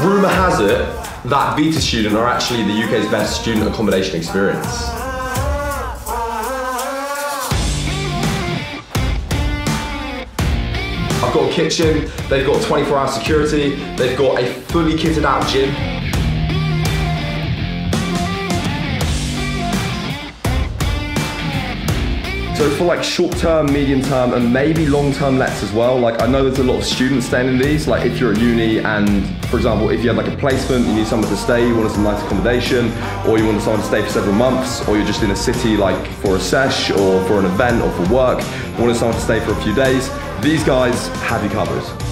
Rumour has it that Vita student are actually the UK's best student accommodation experience. I've got a kitchen, they've got 24 hour security, they've got a fully kitted out gym. So for like short term, medium term, and maybe long term lets as well. Like I know there's a lot of students staying in these. Like if you're at uni and, for example, if you had like a placement, you need someone to stay, you wanted some nice accommodation, or you wanted someone to stay for several months, or you're just in a city like for a sesh or for an event or for work, wanted someone to stay for a few days. These guys have you covered.